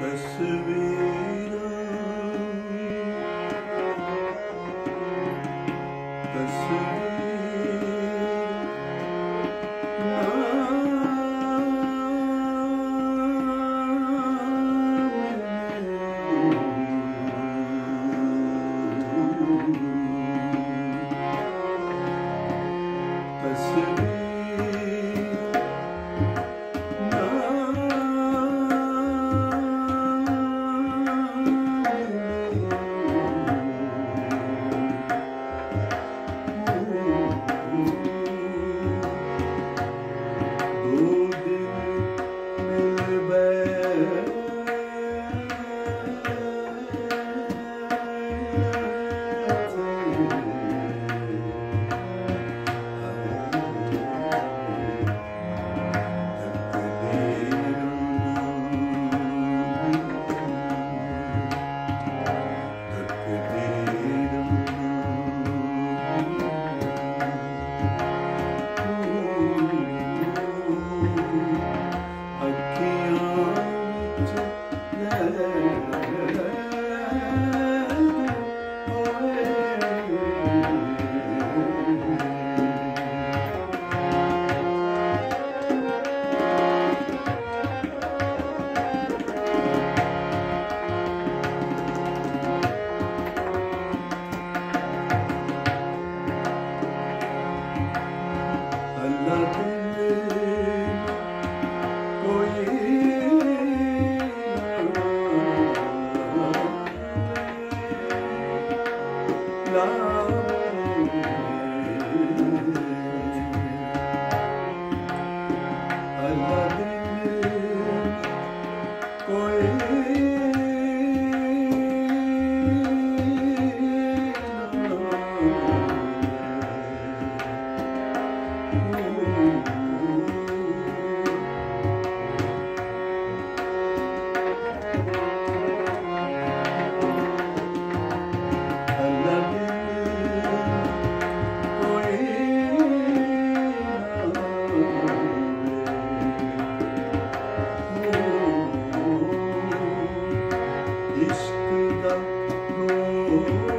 तस्वीर Baby. Allah. I love you. Senhor.